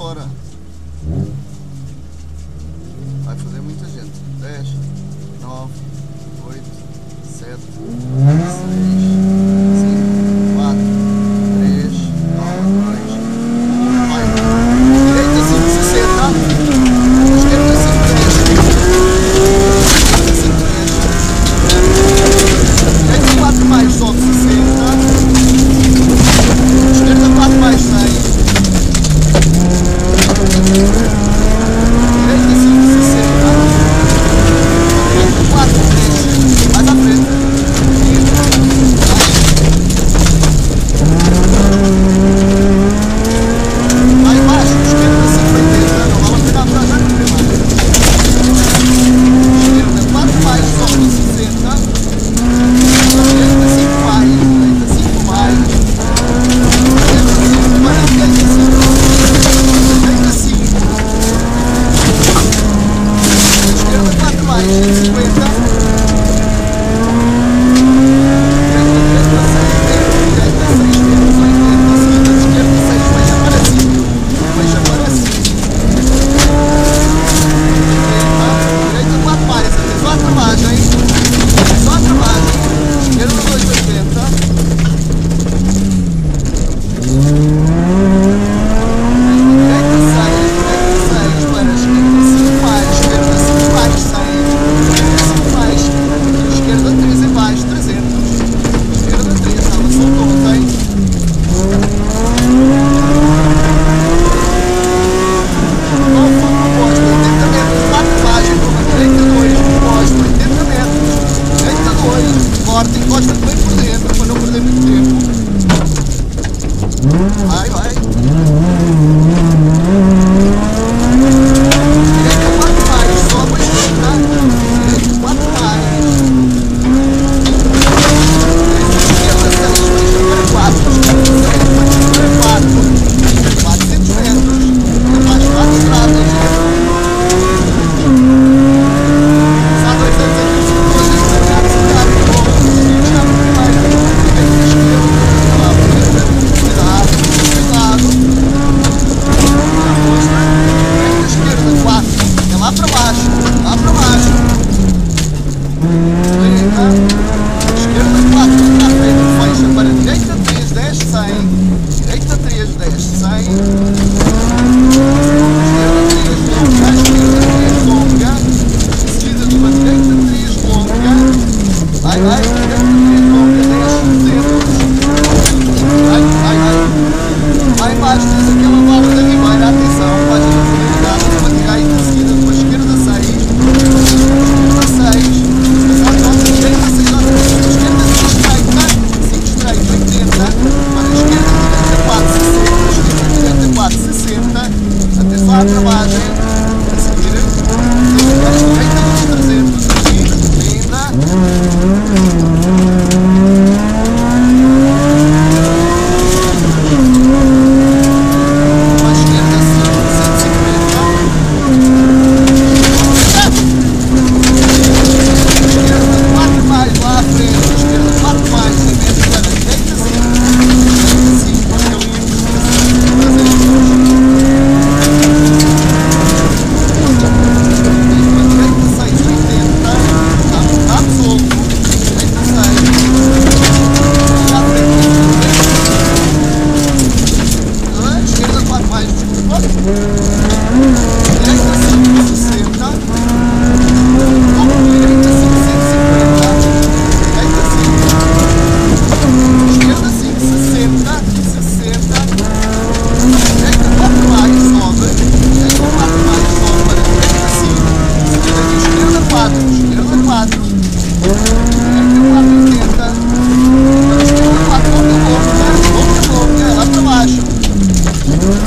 agora. Vai fazer muita gente. 10, 9, 8, 7, Phải, phải. Thank you. Thank you. Mm-hmm.